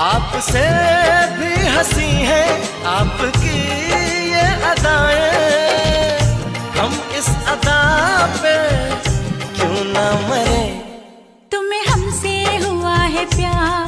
आपसे भी हँसी है, आपकी ये अदाएँ। हम इस अदा पे क्यों ना मरे? तुम्हें हमसे हुआ है प्यार।